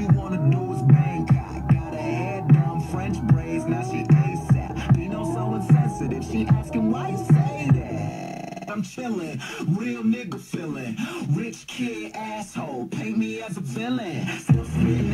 she wanna do is Bangkok. Got her hair done, French braids, now she ASAP. Bino so insensitive, she asking why you say. I'm chillin', real nigga feelin'. Rich kid asshole, paint me as a villain. Still spittin'